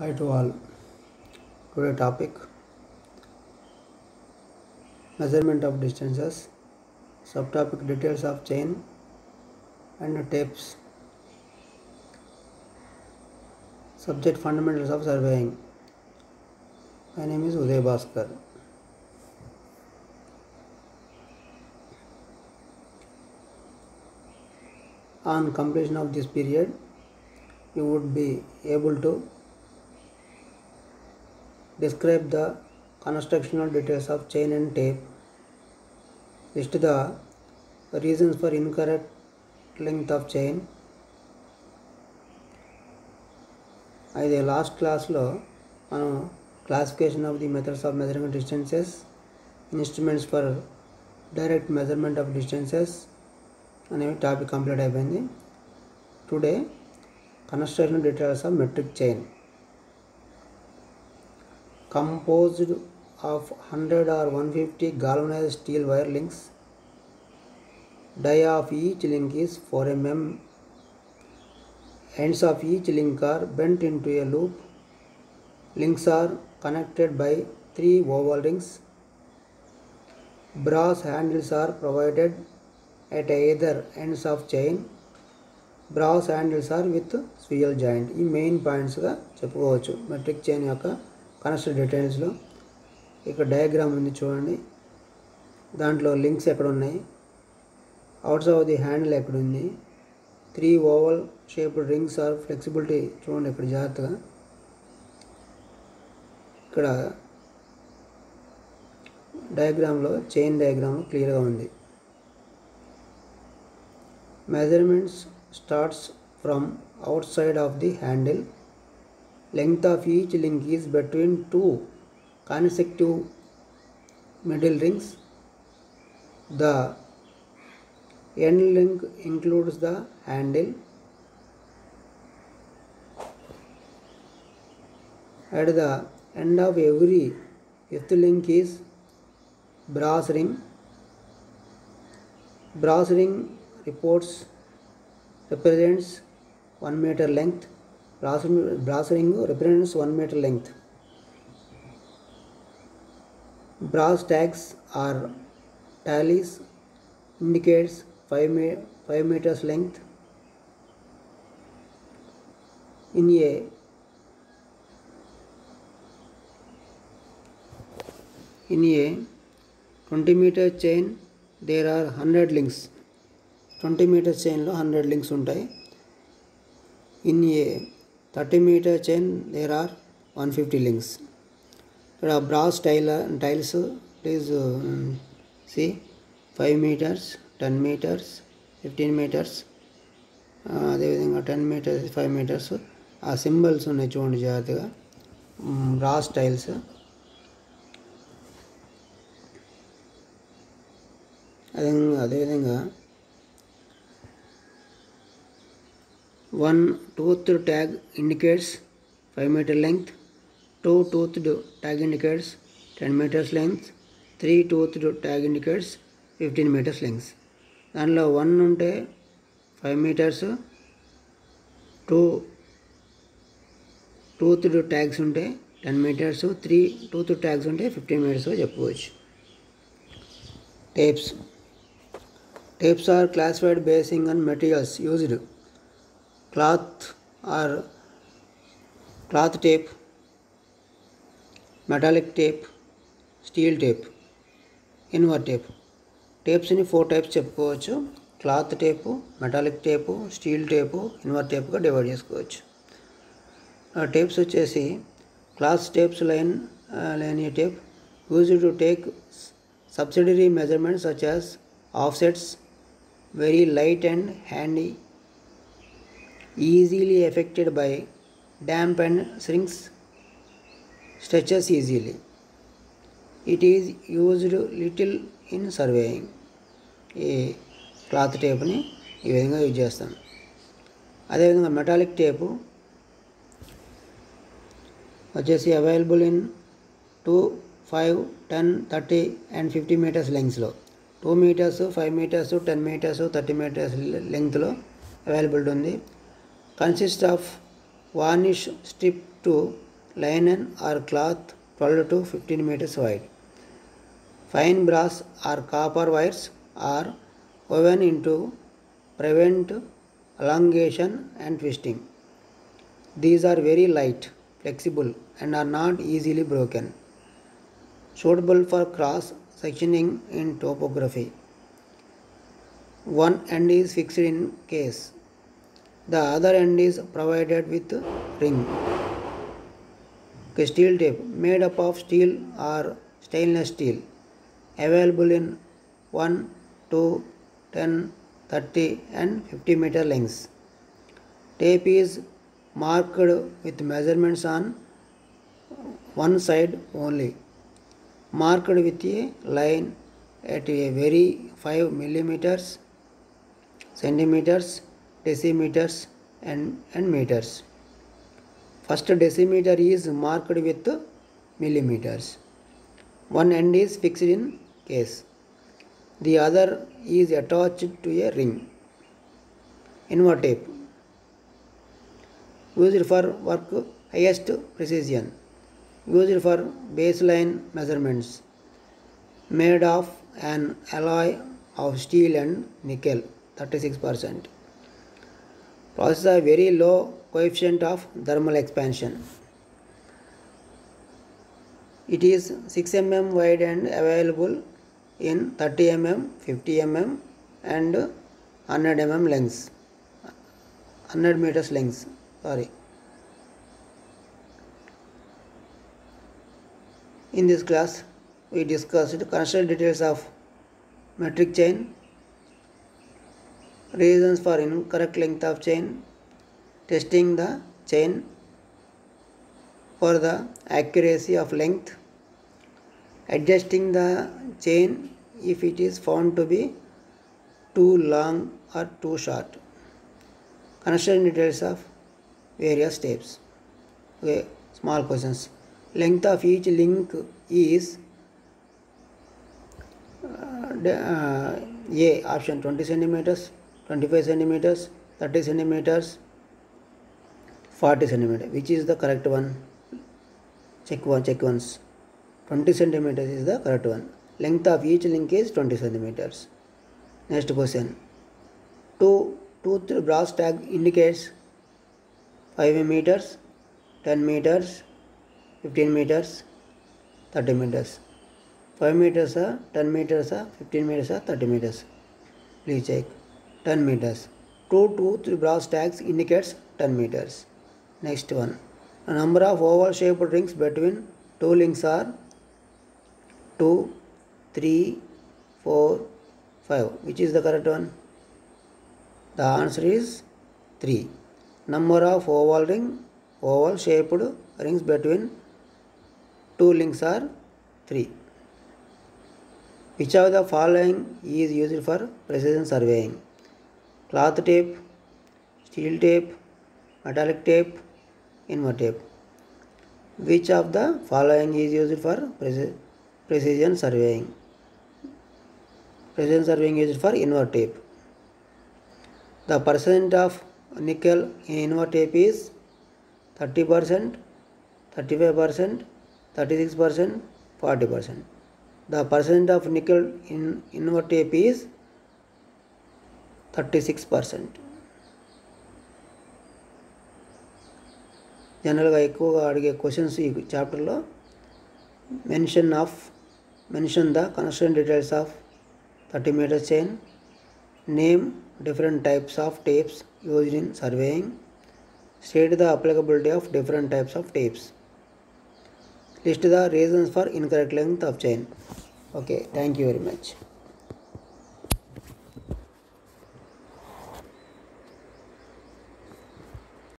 Hi to all. Today topic measurement of distances. Subtopic details of chain and tapes. Subject fundamentals of surveying. My name is Uday Bhaskar. On completion of this period, you would be able to describe the constructional details of chain and tape, list the reasons for incorrect length of chain. అయితే last క్లాస్లో మనం classification of the methods of measuring distances instruments for direct measurement of distances అనేవి topic complete అయిపోయింది today construction details of metric chain composed of 100 or 150 galvanized steel wire links. Die of each link is 4 mm. Ends of each link are bent into a loop. Links are connected by three oval rings. Brass handles are provided at either ends of chain. Brass handles are with swivel joint ఈ main పాయింట్స్గా చెప్పుకోవచ్చు metric chain యొక్క connection డీటెయిల్స్లో ఇక్కడ diagram ఉంది చూడండి. దాంట్లో links ఎక్కడ ఉన్నాయి? Outs of the handle ఎక్కడ ఉంది? Three oval shaped rings are flexibility చూడండి ఇక్కడ జాగ్రత్తగా. ఇక్కడ డయాగ్రామ్లో చైన్ డయాగ్రామ్లో క్లియర్గా ఉంది. Measurements starts from outside of the handle Length of each link is between two consecutive middle rings. The end link includes the handle. At the end of every fifth link is brass ring. Brass ring reports represents 1 meter length brass, brass ring represents 1 meter length brass tags are tallies indicates 5, me, 5 meters length in a in a 20 meter chain there are 100 links twenty metres చైన్లో hundred links ఉంటాయి in A thirty metre chain there are one fifty links ఇక్కడ brass tile tiles please see five metres ten metres fifteen metres అదేవిధంగా ten metres five metres ఆ symbols ఉన్నాయి చూడండి జాగ్రత్తగా brass tiles అదేవిధంగా అదేవిధంగా one tooth tag indicates 5 meter length two tooth tag indicates 10 meters length three tooth tag indicates 15 meters length దానిలో one ఉంటే five meters two tooth tags ఉంటే ten meters three tooth tags ఉంటే fifteen metres చెప్పుకోవచ్చు tapes tapes are classified basing and materials used cloth or cloth tape metallic tape steel tape invar tape. టేప్స్ని four types చెప్పుకోవచ్చు. Cloth tape metallic tape steel tape invar టేప్గా divide చేసుకోవచ్చు. Tapes వచ్చేసి cloth tapes line line tape. Use to take subsidiary measurements such as offsets very light and handy easily affected by damp and shrinks stretches easily. It is used little in surveying. ఈ cloth టేప్ని ఈ విధంగా use చేస్తాం. అదేవిధంగా metallic tape వచ్చేసి available in two five ten thirty and fifty meters లెంగ్స్లో two meters five meters ten meters thirty meters లెంగ్త్లో availability ఉంది. Consist of varnish strip to linen or cloth 12 to 15 meters wide. Fine brass or copper wires are woven into prevent elongation and twisting. These are very light, flexible, and are not easily broken. Suitable for cross sectioning in topography. One end is fixed in case. The other end is provided with ring. Okay, steel tape made up of steel or stainless steel available in 1, 2, 10, 30 and 50 meter lengths. Tape is marked with measurements on one side only. Marked with a line at a very 5 millimeters, centimeters, decimeters and, and meters. First decimeter is marked with millimeters. One end is fixed in case. The other is attached to a ring. Invar tape. Used for work highest precision. Used for baseline measurements. Made of an alloy of steel and nickel 36%. Process a very low coefficient of thermal expansion. It is 6 mm wide and available in 30 mm, 50 mm and 100 mm lengths. 100 meters lengths. Sorry. In this class, we discussed construction details of metric chain, reasons for incorrect length of chain, testing the chain for the accuracy of length, adjusting the chain if it is found to be too long or too short. Construction details of various steps. Okay, small questions. Length of each link is uh, uh, A option 20 centimeters, 25 centimeters, 30 centimeters, 40 centimeter. Which is the correct one? Check one. Check once. 20 centimeters is the correct one. Length of each link is 20 centimeters. Next question. Two toothed brass tag indicates 5 meters, 10 meters, 15 meters, 30 meters. 5 meters, are 10 meters, are 15 meters, are 30 meters. Please check. 10 meters. Two to 3 brass tags indicates 10 meters. Next one. A number of oval shaped rings between two links are 2, 3, 4, 5. Which is the correct one? The answer is 3. Number of oval ring, oval shaped rings between two links are 3. Which of the following is used for precision surveying? Cloth tape, steel tape, metallic tape, invar tape. Which of the following is used for precision surveying? Precision surveying is used for invar tape. The percent of nickel in invar tape is 30%, 35%, 36%, 40%. The percent of nickel in invar tape is 36%. జనరల్గా ఎక్కువగా అడిగే questions ఈ చాప్టర్లో mention of mention the construction details of thirty meters chain name different types of tapes used in surveying state the applicability of different types of tapes list the reasons for incorrect length of chain okay thank you very much